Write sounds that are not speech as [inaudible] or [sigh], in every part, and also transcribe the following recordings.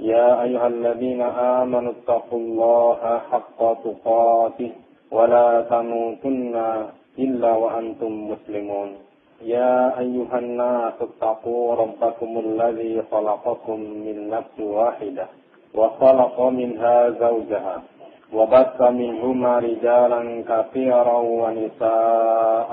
يا أيها الذين آمنوا اتقوا الله حق تقاته ولا تموتن إلا وأنتم مسلمون. يا أيها الناس اتقوا ربكم الذي خلقكم من نفس واحدة وخلق منها زوجها وبث منهما رجالا كثيرا ونساء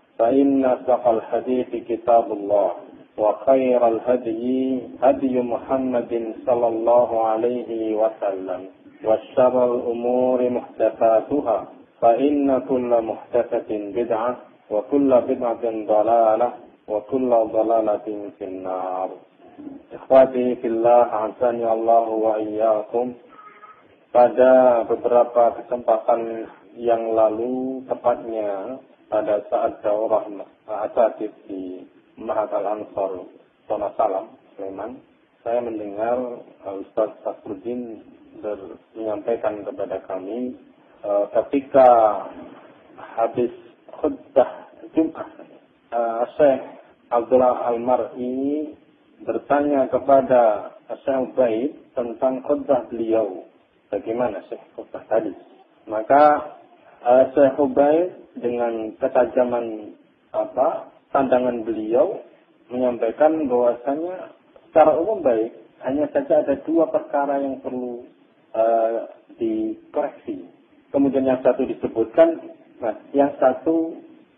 فإن أصدق الحديث كتاب الله وخير الهدي هدي محمد صلى الله عليه وسلم وشر الأمور محدثاتها فإن كل محدثة بدعة وكل بدعة ضلالة وكل ضلالة في النار إخواتي في الله عزني الله وإياكم pada beberapa kesempatan yang lalu tepatnya pada saat daurah asatid di Mahat Al-Ansar Sona Salam, Sleman, saya mendengar uh, Ustaz Safruddin menyampaikan kepada kami uh, ketika habis khutbah Jumat, uh, Syekh Abdullah Al-Mar'i bertanya kepada Syekh Ubaid tentang khutbah beliau bagaimana Syekh Khutbah tadi. Maka uh, Syekh Ubaid dengan ketajaman apa pandangan beliau menyampaikan bahwasanya secara umum baik hanya saja ada dua perkara yang perlu uh, dikoreksi. Kemudian yang satu disebutkan, nah yang satu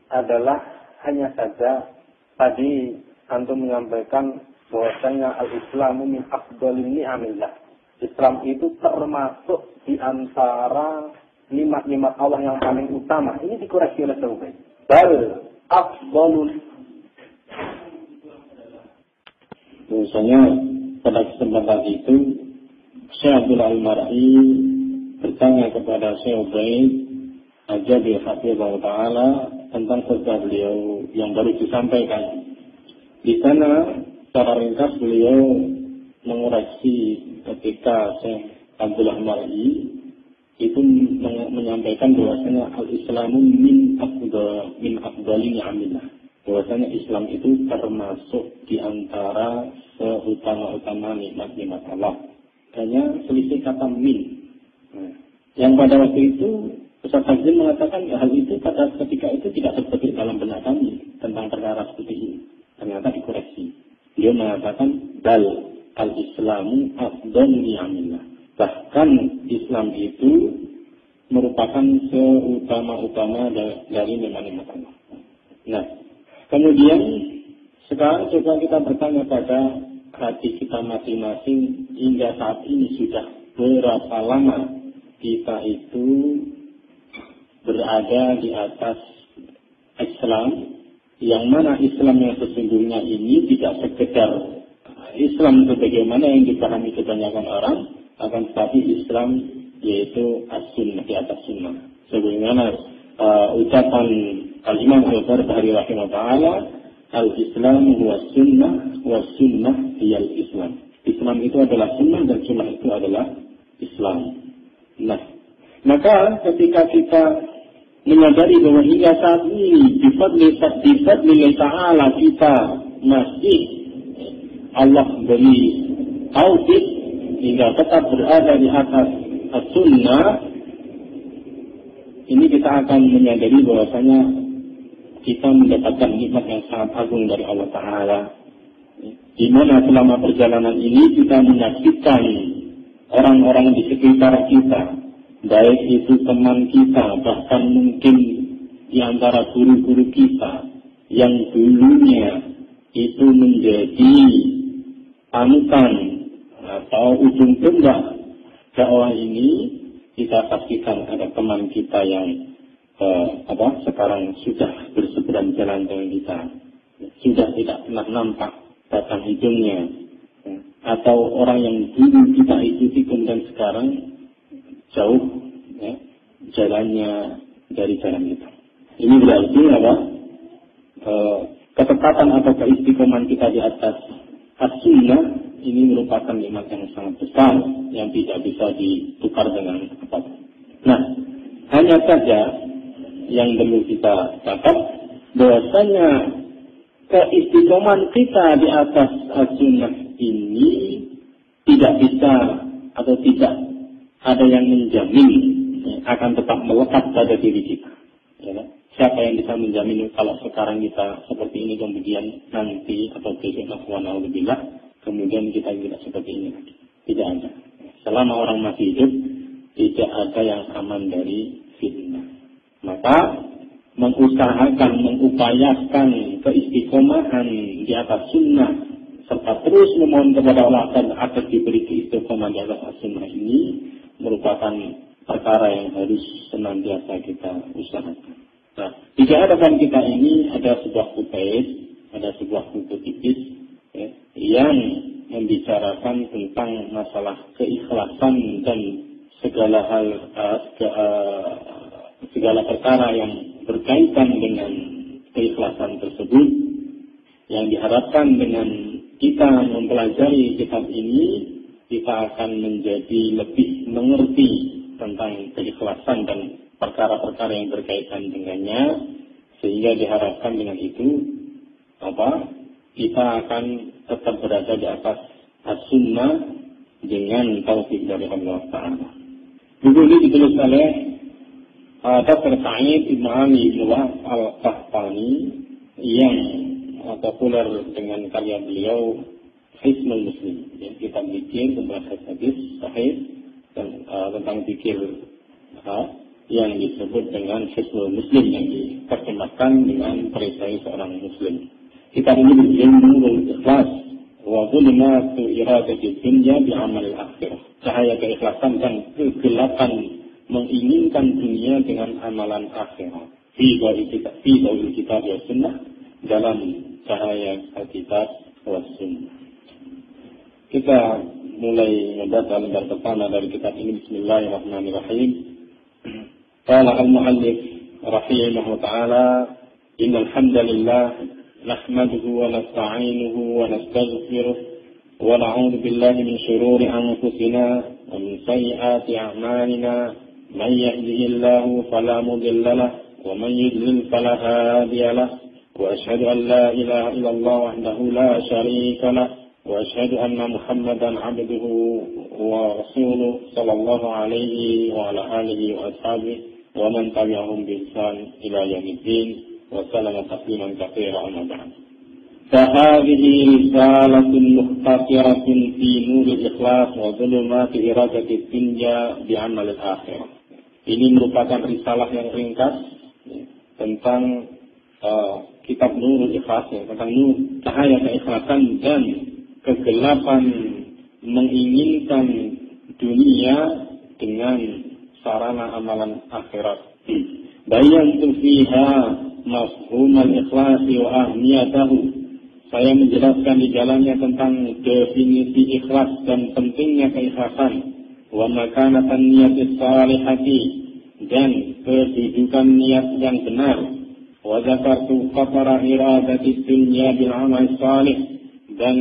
adalah hanya saja tadi antum menyampaikan bahwasanya al-Islamu min afdalil ni'amillah Islam itu termasuk di antara nikmat-nikmat Allah yang paling utama. Ini dikoreksi oleh Taubat. Bal afdalul Misalnya pada kesempatan itu Syekh Abdul Al-Mar'i bertanya kepada Syekh Ubaid Ajabi Hafizah Ta'ala tentang khutbah beliau yang baru disampaikan. Di sana secara ringkas beliau mengoreksi ketika Syekh Abdullah Mar'i itu menyampaikan bahwasanya al-Islamu min afdal min afdali ni'amillah. Bahwasanya Islam itu termasuk di antara seutama-utama nikmat-nikmat Allah. Hanya selisih kata min. Nah, yang pada waktu itu Ustaz Fazil mengatakan hal itu pada ketika itu tidak terbetik dalam benak kami tentang perkara seperti ini. Ternyata dikoreksi. Dia mengatakan dal al-Islamu afdal ni'amillah. Bahkan Islam itu merupakan seutama-utama dari nikmat-nikmat Allah. Nah, kemudian sekarang coba kita bertanya pada hati kita masing-masing hingga saat ini sudah berapa lama kita itu berada di atas Islam yang mana Islam yang sesungguhnya ini tidak sekedar Islam bagaimana yang dipahami kebanyakan orang, akan tetapi Islam yaitu as-sunnah di atas sunnah. Sebagaimana uh, ucapan Al-Imam Al-Barbahari rahimah ta'ala, Al-Islam wa sunnah wa sunnah hiyal Islam. Islam itu adalah sunnah dan sunnah itu adalah Islam. Nah, maka ketika kita menyadari bahwa hingga saat ini di fadli ta'ala kita masih Allah beri taufik hingga tetap berada di atas sunnah ini kita akan menyadari bahwasanya kita mendapatkan nikmat yang sangat agung dari Allah Taala. Di mana selama perjalanan ini kita menyaksikan orang-orang di sekitar kita, baik itu teman kita, bahkan mungkin di antara guru-guru kita yang dulunya itu menjadi panutan atau ujung tombak dakwah ini kita pastikan ada teman kita yang eh, apa sekarang sudah berseberang jalan dengan kita. Sudah tidak pernah nampak batang hidungnya. Atau orang yang dulu kita ikuti kemudian sekarang jauh ya, jalannya dari jalan kita ini berarti apa? E, ketepatan atau keistiqomahan kita di atas as-sunnah ini merupakan nikmat yang sangat besar yang tidak bisa ditukar dengan apa pun. Nah, hanya saja yang perlu kita catat bahwasanya keistiqomahan kita di atas as-sunnah ini tidak bisa atau tidak ada yang menjamin akan tetap melekat pada diri kita. Ya, kan? siapa yang bisa menjamin kalau sekarang kita seperti ini kemudian nanti atau besok nasional kemudian kita tidak seperti ini lagi. Tidak ada. Selama orang masih hidup, tidak ada yang aman dari fitnah. Maka mengusahakan, mengupayakan keistiqomahan di atas sunnah serta terus memohon kepada Allah dan agar diberi keistiqomahan di atas sunnah ini merupakan perkara yang harus senantiasa kita usahakan. Nah, di hadapan kita ini ada sebuah kutip, ada sebuah buku tipis yang membicarakan tentang masalah keikhlasan dan segala hal uh, segala perkara yang berkaitan dengan keikhlasan tersebut. Yang diharapkan dengan kita mempelajari kitab ini kita akan menjadi lebih mengerti tentang keikhlasan dan perkara-perkara yang berkaitan dengannya. Sehingga diharapkan dengan itu apa kita akan tetap berada di atas as-sunnah dengan taufik dari Allah Taala. Buku ini ditulis oleh uh, Dr. Sa'id Ibn Al-Qahtani yang uh, populer dengan karya beliau Hisnul Muslim. Yang kita bikin tentang hadis sahih dan uh, tentang pikir uh, yang disebut dengan Hisnul Muslim yang diterjemahkan dengan perisai seorang Muslim. Kita ini berjumpa ikhlas wa zulmatu iradati dunya bi amal akhirah. Cahaya keikhlasan dan kegelapan menginginkan dunia dengan amalan akhirat. Fi dawi kita, fi dawi kita ya sunnah dalam cahaya kitab wa sunnah. Kita mulai membaca lembar pertama dari kitab ini Bismillahirrahmanirrahim. [clears throat] Qala al-muallif rahimahullah taala innal hamdalillah نحمده ونستعينه ونستغفره ونعوذ بالله من شرور أنفسنا ومن سيئات أعمالنا. من يهده الله فلا مضل له ومن يضلل فلا هادي له. وأشهد أن لا إله إلا الله وحده لا شريك له. وأشهد أن محمدا عبده ورسوله صلى الله عليه وعلى آله وأصحابه ومن تبعهم بإحسان إلى يوم الدين. وسلم تسليما كثيرا أما بعد فهذه رسالة مختصرة في نور الإخلاص وظلمات إرادة الدنيا بعمل الآخرة Ini merupakan risalah yang ringkas tentang uh, kitab Nurul Ikhlas ya, tentang nur cahaya keikhlasan dan kegelapan menginginkan dunia dengan sarana amalan akhirat. [clears throat] Bayantu fiha mafhum al-ikhlasi wa ahmiyatahu. Saya menjelaskan di jalannya tentang definisi ikhlas dan pentingnya keikhlasan. Wa makanatan niat salihati dan kedudukan niat yang benar. Wa zakartu qatara iradati dunya bil amal salih dan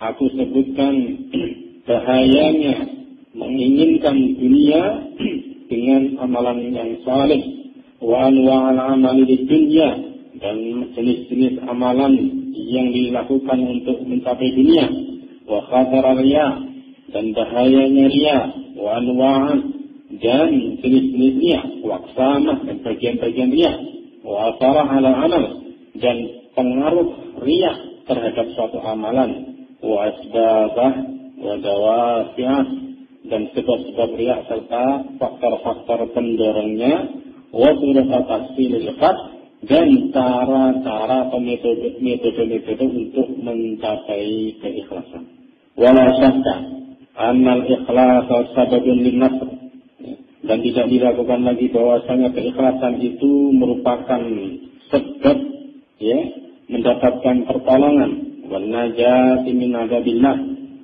aku sebutkan [clears throat] bahayanya menginginkan dunia [clears throat] dengan amalan yang saleh wa anwa'al amali di dunia dan jenis-jenis amalan yang dilakukan untuk mencapai dunia. Wa khatar dan bahayanya ria wa dan jenis-jenis ria wa dan bagian-bagian ria wa asarah ala amal dan pengaruh ria terhadap suatu amalan. Wa asbabah wa dawafi'ah dan sebab-sebab riak serta faktor-faktor pendorongnya wa dan cara-cara metode-metode untuk mencapai keikhlasan. Wala syakka annal ikhlas sababun linnasr dan tidak diragukan lagi bahwasanya keikhlasan itu merupakan sebab ya mendapatkan pertolongan. Wan najati min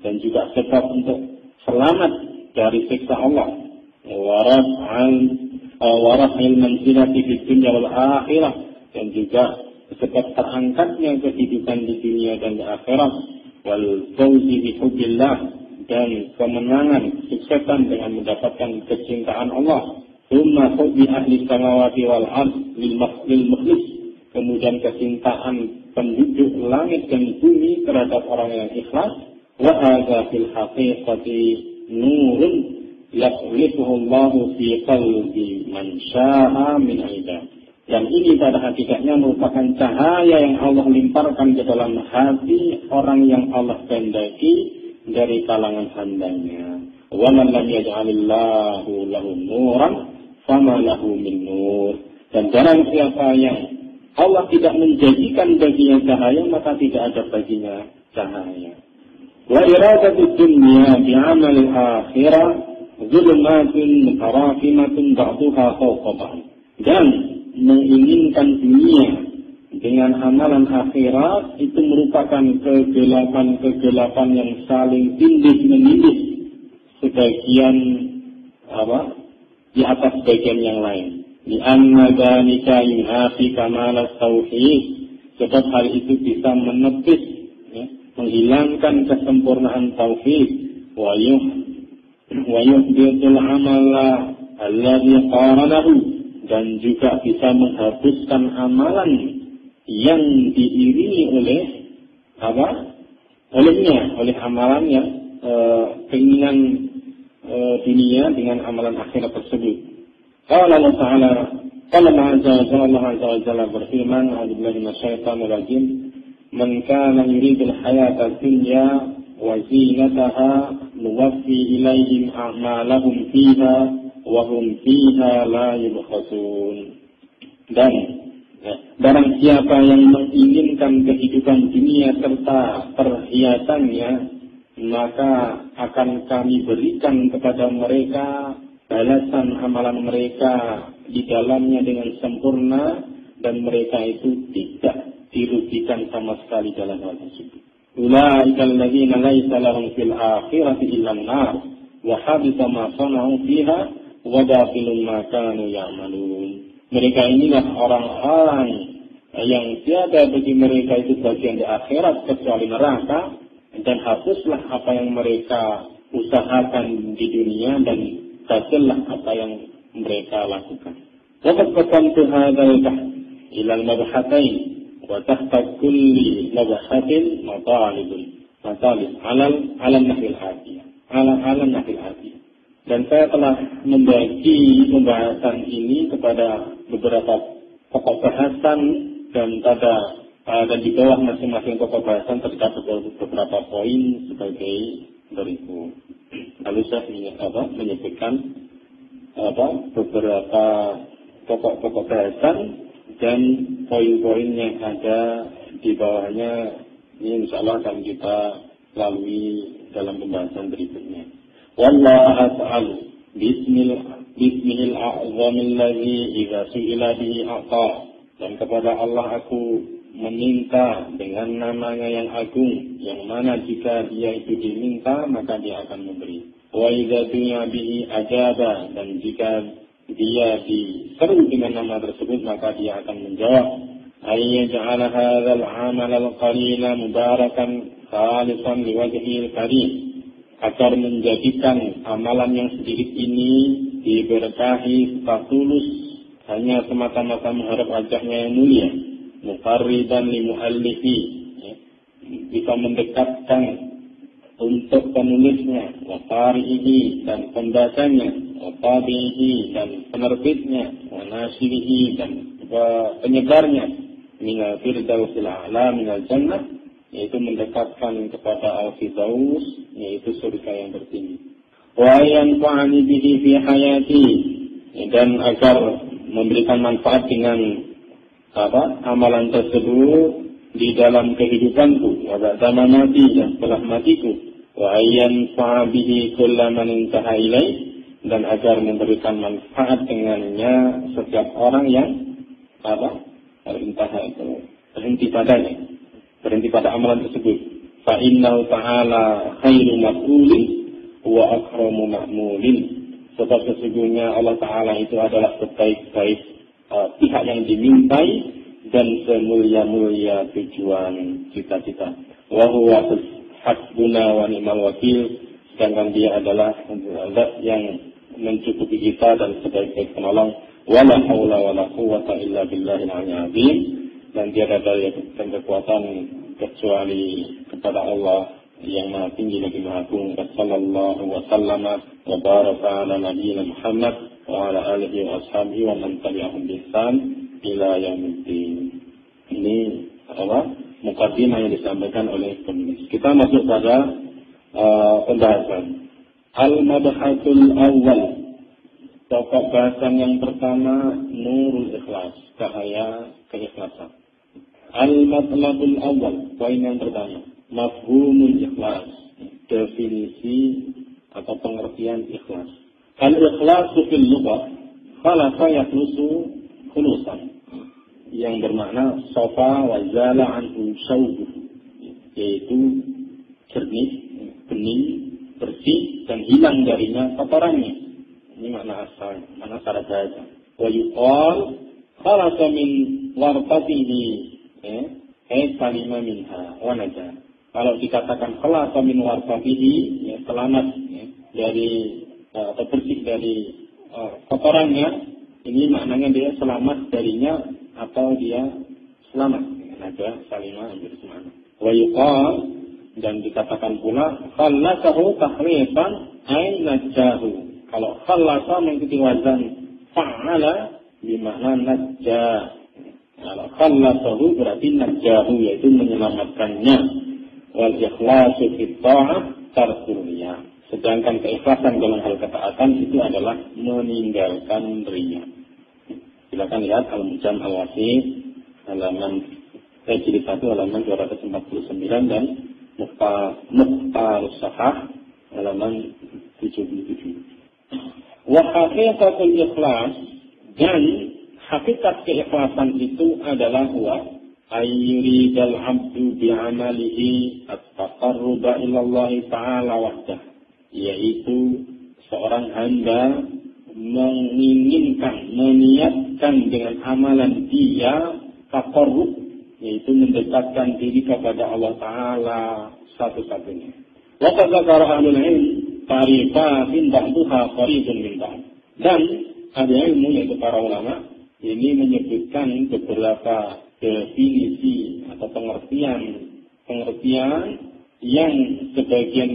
dan juga sebab untuk selamat dari siksa Allah. Al waras manzilati fid dunya wal akhirah dan juga sebab terangkatnya kehidupan di dunia dan di akhirat wal fawzi bi hubbillah dan kemenangan suksesan dengan mendapatkan kecintaan Allah. Thumma hubbi ahli samawati wal ard lil mukhlis kemudian kecintaan penduduk langit dan bumi terhadap orang yang ikhlas. Wa hadza fil haqiqati nurun yaqlifuhu Allah fi qalbi man syaa min ibadihi dan ini pada hakikatnya merupakan cahaya yang Allah limparkan ke dalam hati orang yang Allah pendaki dari kalangan hambanya. Wa man lam yaj'alillahu lahu nuran fama lahu min nur. Dan barang siapa yang Allah tidak menjadikan baginya cahaya maka tidak ada baginya cahaya. Wa iradatu dunya bi'amal akhirah zulmatun mutarakimatun ba'duha fawqa. Dan menginginkan dunia dengan amalan akhirat itu merupakan kegelapan-kegelapan yang saling tindih menindih sebagian apa di atas bagian yang lain. Di anna dzalika yunafi kamalat tauhid sebab hal itu bisa menepis ya, menghilangkan kesempurnaan tauhid wa yuh wa yuhbitul amala alladhi qaranahu dan juga bisa menghapuskan amalan yang diiringi oleh apa? Olehnya, oleh amalan yang e, keinginan e, dunia dengan amalan akhirat tersebut. Kalau Allah kalau Allah Azza wa Jalla berfirman, "A'udzubillahi minasyaitonir rajim." Man kana yuridul hayata dunya zinataha nuwaffi ilaihim a'malahum fiha wahum fiha la yubkhasun. Dan ya, barang siapa yang menginginkan kehidupan dunia serta perhiasannya, maka akan kami berikan kepada mereka balasan amalan mereka di dalamnya dengan sempurna dan mereka itu tidak dirugikan sama sekali dalam hal tersebut. Ulaika alladziina laisa lahum fil akhirati illa an-nar wa habita ma sana'u fiha wadafilun makanu ya'malun. Mereka inilah orang-orang yang tiada bagi mereka itu bagian di akhirat kecuali neraka dan hapuslah apa yang mereka usahakan di dunia dan hasillah apa yang mereka lakukan. Waqad qasamtu hadzal bahth ila al-mabhatain tahta kulli mabhatin matalibun. Matalib alal alal nahil hadiyah ala alal nahil hadiyah dan saya telah membagi pembahasan ini kepada beberapa pokok bahasan dan pada uh, dan di bawah masing-masing pokok bahasan terdapat beberapa poin sebagai berikut. Lalu saya apa, menyebutkan apa, beberapa pokok-pokok bahasan dan poin-poin yang ada di bawahnya ini insya Allah akan kita lalui dalam pembahasan berikutnya. Wallah as'al bismil bismil a'zamil ladzi idza su'ila bihi aqa. Dan kepada Allah aku meminta dengan namanya yang agung yang mana jika dia itu diminta maka dia akan memberi. Wa idza bihi ajaba dan jika dia diseru dengan nama tersebut maka dia akan menjawab ayyaj'ala hadzal amal al-qalila mubarakan khalisan liwajhil karim agar menjadikan amalan yang sedikit ini diberkahi serta tulus hanya semata-mata mengharap wajahnya yang mulia muqarriban li muallifi ya. bisa mendekatkan untuk penulisnya wa ini dan pembacanya wa ini dan penerbitnya wa nasirihi dan penyebarnya. Minal firdausil a'la minal jannah yaitu mendekatkan kepada Al-Firdaus, yaitu surga yang tertinggi. wa yanfa'ani bihi fi hayati dan agar memberikan manfaat dengan apa amalan tersebut di dalam kehidupanku. Wa ba'da mati dan setelah matiku. Wa ayyan bihi kullaman intaha ilaih dan agar memberikan manfaat dengannya setiap orang yang apa intaha itu berhenti padanya berhenti pada amalan tersebut. Fa innahu ta'ala khairu mas'ulin wa akramu ma'mulin. Sebab sesungguhnya Allah Ta'ala itu adalah sebaik-baik uh, pihak yang dimintai dan semulia-mulia tujuan cita-cita. Wa huwa hasbuna wa ni'mal wakil. Sedangkan dia adalah zat yang mencukupi kita dan sebaik-baik penolong. Wala haula wala quwata illa billahil azim. Dan tiada daya dan kekuatan kecuali kepada Allah yang maha tinggi lagi maha agung. Sallallahu wa sallama wa baraka ala nabiyina Muhammad wa ala alihi wa ashabihi wa man tabi'ahum bi ihsan ila yaumiddin. Ini apa? Mukadimah yang disampaikan oleh penulis. Kita masuk pada uh, pembahasan al-mabhasul awal pokok bahasan yang pertama nurul ikhlas. Cahaya keikhlasan. Al-matlabul awal poin yang pertama. Mafhumul ikhlas, definisi atau pengertian ikhlas. Al ikhlas fil lughah khalaqa yakhlusu khulusan. Yang bermakna sofa wa zala anhu yaitu jernih, bening, bersih dan hilang darinya kotorannya. Ini makna asal, makna syarat bahasa. Wa yuqal khalaqa min wartatihi eh, eh salima minha wa najah kalau dikatakan khalasa min warfatihi, ya, selamat ya, dari uh, atau bersih dari uh, kotorannya, ini maknanya dia selamat darinya atau dia selamat. Ada salimah hampir semana. Wa yuqal dan dikatakan pula khallasahu tahrifan ay najahu. Kalau khallasa mengikuti wazan fa'ala bermakna najah. Kalau khallasahu berarti najahu yaitu menyelamatkannya wal ikhlasu fit Sedangkan keikhlasan dalam hal ketaatan itu adalah meninggalkan riya. Silakan lihat Al-Mujam Al-Wasi halaman eh, jilid 1 halaman 249 dan Mukhtar Sahah halaman 77. Wa haqiqatul ikhlas dan hakikat keikhlasan itu adalah wa ayridal abdu bi'amalihi at-taqarruba ilallah ta'ala wahdah yaitu seorang hamba menginginkan meniatkan dengan amalan dia takorrub yaitu mendekatkan diri kepada Allah Ta'ala satu-satunya. Waqad zakara ahlul ilm tarifatin ba'duha qaribun min ba'd. Dan ada ilmu yaitu para ulama ini menyebutkan beberapa definisi atau pengertian pengertian yang sebagian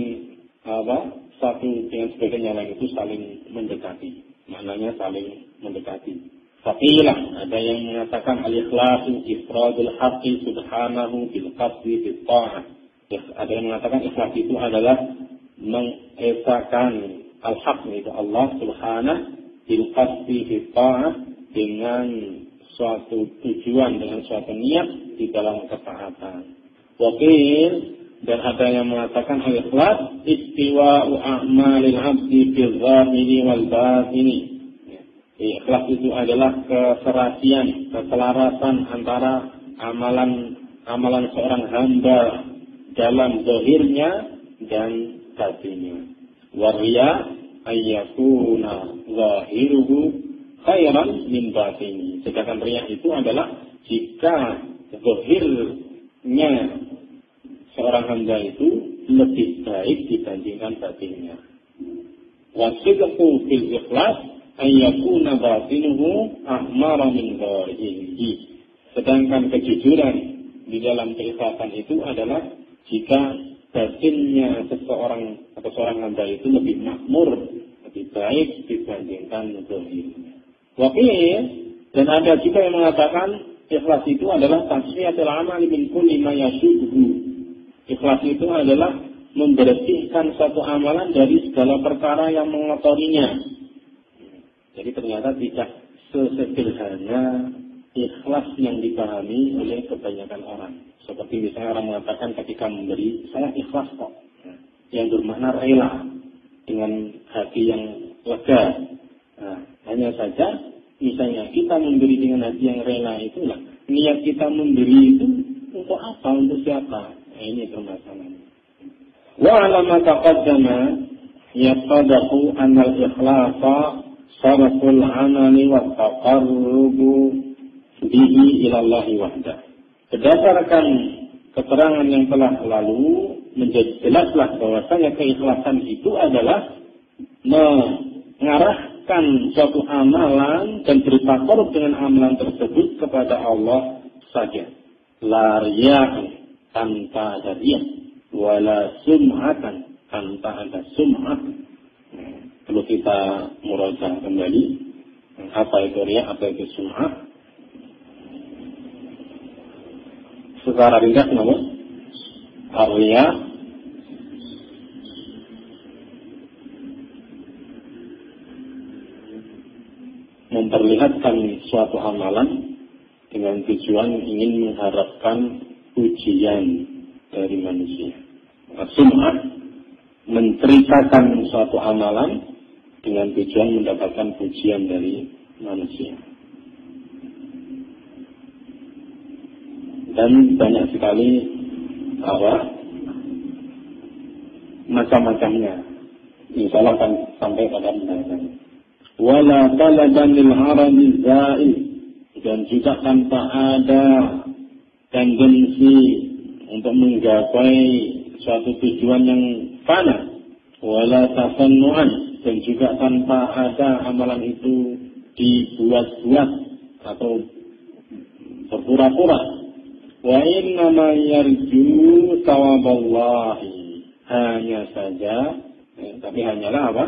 apa satu dengan sebagian yang lain itu saling mendekati maknanya saling mendekati Fakilah ada yang mengatakan al-ikhlasu ifradul haqqi subhanahu bil qasdi bil ta'ah. Ada yang mengatakan ikhlas itu adalah mengesahkan al-haq itu Allah subhanahu bil qasdi bil ta'ah dengan suatu tujuan dengan suatu niat di dalam ketaatan. Wakil dan ada yang mengatakan ikhlas istiwa a'malil abdi fil zahiri wal batini. Ikhlas itu adalah keserasian, keselarasan antara amalan amalan seorang hamba dalam zahirnya dan batinnya. Waria ayyakuna zahiruhu khairan min batini. Sedangkan riak itu adalah jika zahirnya seorang hamba itu lebih baik dibandingkan batinnya. Wasidqu fil ikhlas ayyakuna batinuhu ahmara min zahirihi. Sedangkan kejujuran di dalam keikhlasan itu adalah jika batinnya seseorang atau seorang hamba itu lebih makmur, lebih baik dibandingkan zahirnya. Wakil dan ada juga yang mengatakan ikhlas itu adalah tasfiyatul amal min kulli ma. Ikhlas itu adalah membersihkan suatu amalan dari segala perkara yang mengotorinya. Jadi ternyata tidak sesederhana ikhlas yang dipahami oleh kebanyakan orang. Seperti misalnya orang mengatakan ketika memberi, saya ikhlas kok. Yang bermakna rela dengan hati yang lega. Nah, hanya saja, misalnya kita memberi dengan hati yang rela itulah niat kita memberi itu untuk apa, untuk siapa? Nah, ini permasalahan. Wa alama taqaddama yaqadahu anal ikhlasa sarful amali wa taqarrubu bihi ilallahi wahda. Berdasarkan keterangan yang telah lalu menjadi jelaslah bahwasanya keikhlasan itu adalah mengarahkan suatu amalan dan bertakarub dengan amalan tersebut kepada Allah saja. La tanpa ada riya, wala sum'atan tanpa ada sum'ah. Perlu kita murajaah kembali apa itu riya, apa itu sum'ah. Secara ringkas namun Arya memperlihatkan suatu amalan dengan tujuan ingin mengharapkan ujian dari manusia. Sum'ah menceritakan suatu amalan dengan tujuan mendapatkan pujian dari manusia. Dan banyak sekali apa macam-macamnya. Insya Allah akan sampai pada pembahasan. Wala talaban lil harami za'i dan juga tanpa ada tendensi untuk menggapai suatu tujuan yang fana. Wala tasannu'an dan juga tanpa ada amalan itu dibuat-buat atau berpura-pura Wa innama yarju sawaballahi. Hanya saja, eh, tapi hanyalah apa?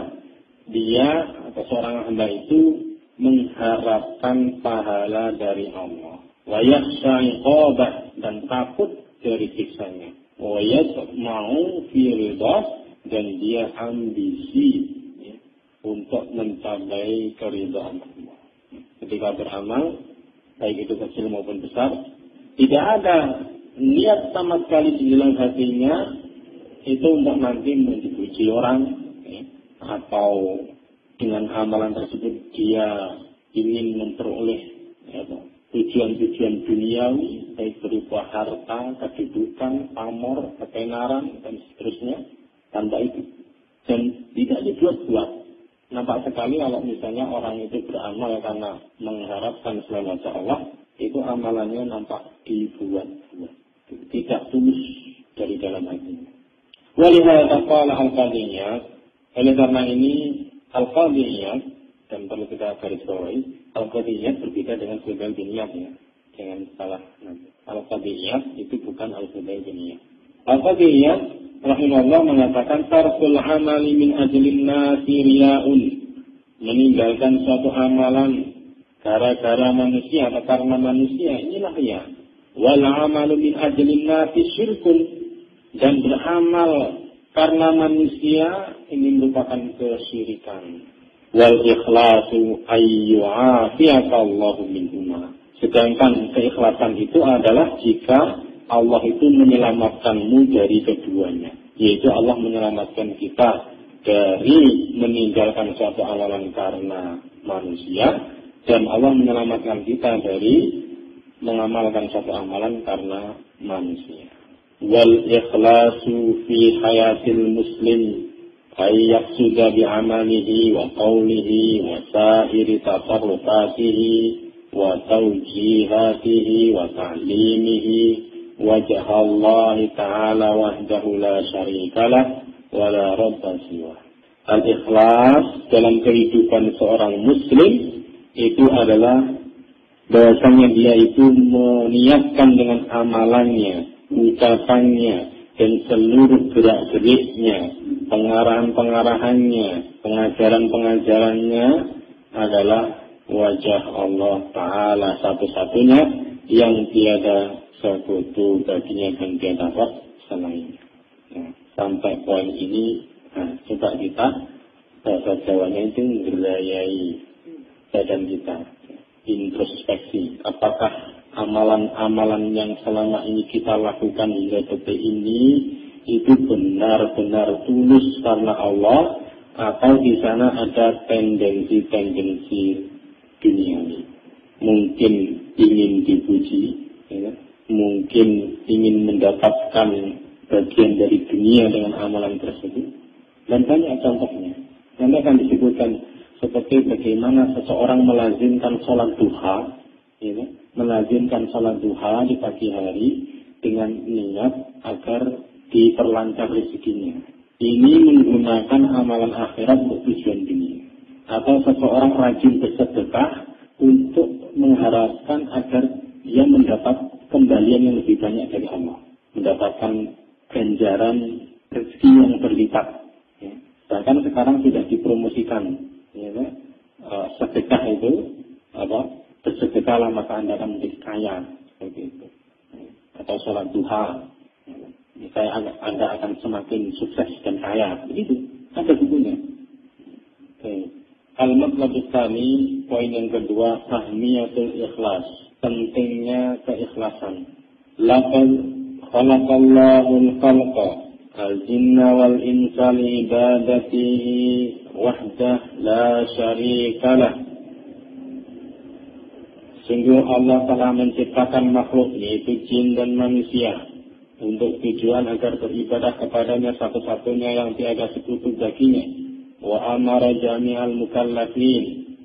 Dia atau seorang hamba itu mengharapkan pahala dari Allah. Wa yakhsha dan takut dari siksanya. Wa mau fi dan dia ambisi untuk mencapai keridhaan Allah. Ketika beramal, baik itu kecil maupun besar, tidak ada niat sama sekali di dalam hatinya itu untuk nanti dipuji orang ya, atau dengan amalan tersebut dia ingin memperoleh ya, tujuan-tujuan duniawi baik berupa harta, kedudukan, pamor, ketenaran dan seterusnya tanpa itu dan tidak dibuat-buat nampak sekali kalau misalnya orang itu beramal karena mengharapkan selamat Allah itu amalannya nampak dibuat-buat. Tidak tulus dari dalam hatinya. Walihada qala al-qadiyah, oleh karena ini al-qadiyah, dan perlu kita garis bawahi, al-qadiyah berbeda dengan hudal biniyat ya. Jangan salah nanti. Al-qadiyah itu bukan al-hudal biniyat. Al-qadiyah, rahimahullah mengatakan, tarful amali min ajlin nasi riyaun. Meninggalkan suatu amalan gara-gara manusia atau karena manusia inilah ya. Wal amalu min ajlin nasi syirkun. Dan beramal karena manusia ini merupakan kesyirikan. Wal ikhlasu sedangkan keikhlasan itu adalah jika Allah itu menyelamatkanmu dari keduanya. Yaitu Allah menyelamatkan kita dari meninggalkan suatu amalan karena manusia. Dan Allah menyelamatkan kita dari mengamalkan satu amalan karena manusia. Wal ikhlasu fi hayatil muslim. Ay yaqsuda bi amalihi wa qawlihi wa sa'iri tasarrufatihi wa tawjihatihi wa ta'limihi wajah Allah Ta'ala wahdahu la syarikalah wa la rabba siwa. Al-ikhlas dalam kehidupan seorang muslim itu adalah bahwasanya dia itu meniatkan dengan amalannya, ucapannya, dan seluruh gerak-geriknya, pengarahan-pengarahannya, pengajaran-pengajarannya adalah wajah Allah Ta'ala satu-satunya yang tiada sekutu baginya dan tiada selainnya. Nah, sampai poin ini, nah, coba kita bahasa Jawanya itu ngelayai badan kita, introspeksi. Apakah amalan-amalan yang selama ini kita lakukan hingga detik ini itu benar-benar tulus karena Allah atau di sana ada tendensi-tendensi duniawi. Mungkin ingin dipuji, ya, mungkin ingin mendapatkan bagian dari dunia dengan amalan tersebut. Dan banyak contohnya. Nanti akan disebutkan seperti bagaimana seseorang melazimkan sholat duha, ya, melazimkan sholat duha di pagi hari dengan niat agar diperlancar rezekinya. Ini menggunakan amalan akhirat untuk tujuan dunia. Atau seseorang rajin bersedekah untuk mengharapkan agar dia mendapat kembalian yang lebih banyak dari Allah. Mendapatkan ganjaran rezeki yang berlipat. Ya. Bahkan sekarang sudah dipromosikan. Ya, uh, sedekah itu apa bersedekahlah maka anda akan menjadi kaya seperti itu atau sholat duha saya anda akan semakin sukses dan kaya begitu ada bukunya oke al-matlab kami poin yang kedua fahmiyatul ikhlas pentingnya keikhlasan laqad khalaqallahu al-khalqa al-jinna wal insa li ibadatihi wahdah la syarika lah Sungguh Allah telah menciptakan makhluk yaitu jin dan manusia untuk tujuan agar beribadah kepadanya satu-satunya yang tiada sekutu baginya. Wa amara jami'al mukallafin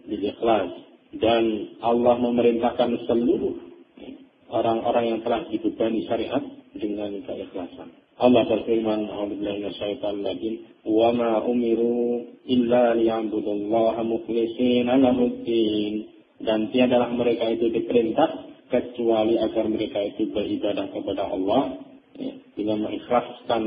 bil ikhlas dan Allah memerintahkan seluruh orang-orang yang telah dibebani syariat dengan keikhlasan. Allah berfirman, "A'udzubillahi minasyaitonir rajim, wa ma umiru illa liya'budullaha mukhlishina lahuddin." dan tiadalah mereka itu diperintah kecuali agar mereka itu beribadah kepada Allah ya, dengan mengikhlaskan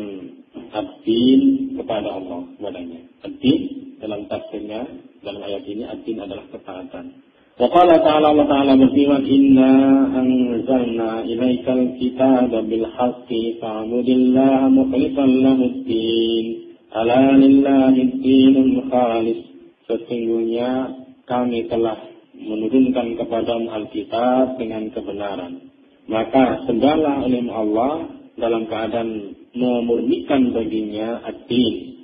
ad-din kepada Allah kepadanya. Ad-din dalam tafsirnya dalam ayat ini ad-din adalah ketaatan. Wa qala ta'ala Allah ta'ala berfirman inna anzalna ilaikal kitaba bil haqqi fa'budillaha mukhlishan lahud-din. Ala lillahi dinul khalis. Sesungguhnya kami telah menurunkan kepadamu Alkitab dengan kebenaran. Maka segala ilmu Allah dalam keadaan memurnikan baginya ad-din.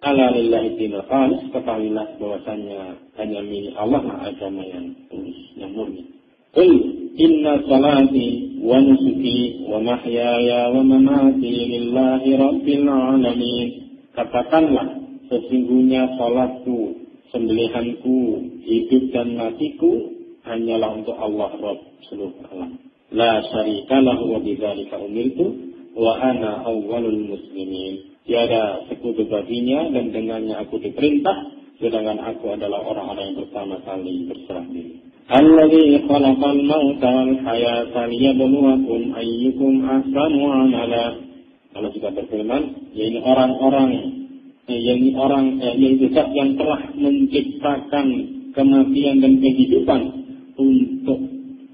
Ala lillahi dinul khalis, ketahuilah bahwasanya hanya milik Allah lah agama yang tulus, yang murni. Qul inna salati wa nusuki wa mahyaya wa mamati lillahi rabbil alamin. Katakanlah sesungguhnya salatku sembelihanku, hidup dan matiku hanyalah untuk Allah Rabb seluruh alam. La syarika lahu wa bidzalika umirtu wa ana awwalul muslimin. Tiada sekutu baginya dan dengannya aku diperintah sedangkan aku adalah orang-orang yang pertama kali berserah diri. Alladhi khalaqal mauta wal hayata liyabluwakum ayyukum ahsanu amala. Allah juga berfirman, yaitu orang-orang yakni orang eh, yaitu zat yang telah menciptakan kematian dan kehidupan untuk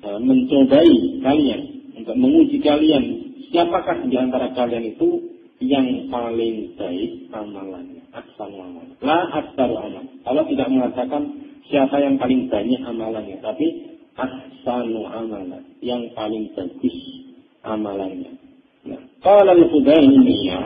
uh, mencobai kalian, untuk menguji kalian, siapakah di antara kalian itu yang paling baik amalannya, aksan amal. La aksaru amal. Allah tidak mengatakan siapa yang paling banyak amalannya, tapi ahsanu amalan, yang paling bagus amalannya. Nah, kalau al-Hudainiyah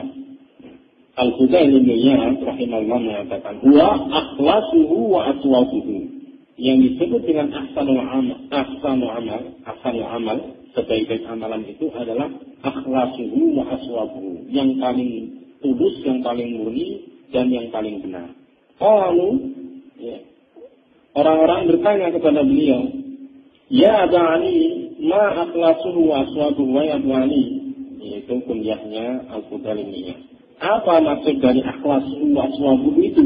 Iyad rahimahullah mengatakan, "Huwa akhlasuhu wa aswabuhu." Yang disebut dengan ahsanul amal, ahsanul amal, ahsanul amal, sebaik-baik amalan itu adalah akhlasuhu wa aswabuhu, yang paling tulus, yang paling murni, dan yang paling benar. Lalu, ya, orang-orang bertanya kepada beliau, Ya Abu ma akhlasuhu wa aswabuhu wa Ali? Yaitu kunyahnya Al-Hudail bin apa maksud dari akhlas waswabu itu?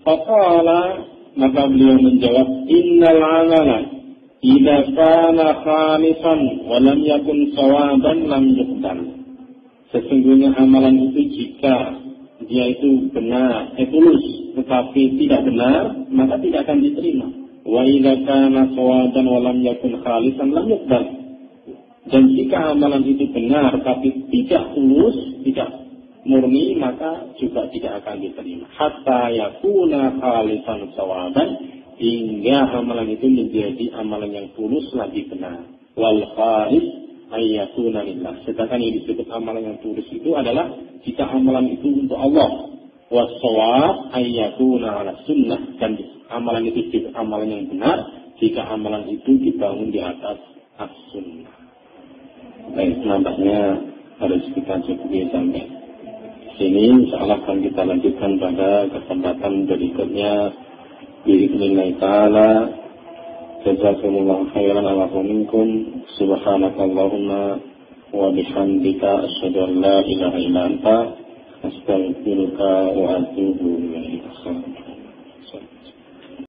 Fakala maka beliau menjawab, Innal amala idza kana khalisan wa lam yakun sawaban lam yuqbal. Sesungguhnya amalan itu jika dia itu benar, eh, tulus, tetapi tidak benar, maka tidak akan diterima. Wa idza kana sawaban wa lam yakun khalisan lam yuqbal. Dan jika amalan itu benar tapi tidak tulus, tidak murni maka juga tidak akan diterima. Hatta yakuna khalisan sawaban hingga amalan itu menjadi amalan yang tulus lagi benar. Wal khalis ayyakuna lillah. Sedangkan yang disebut amalan yang tulus itu adalah jika amalan itu untuk Allah. Wasawab ayyakuna ala sunnah. Dan amalan itu juga amalan yang benar jika amalan itu dibangun di atas as-sunnah. Baik, nampaknya harus kita cukupi sampai sini. Insya Allah akan kita lanjutkan pada kesempatan berikutnya. Bismillah ta'ala. Jazakumullah khairan ala minkum. Subhanakallahumma wa bihamdika asyhadu an la ilaha illa anta astaghfiruka wa atubu ilaik.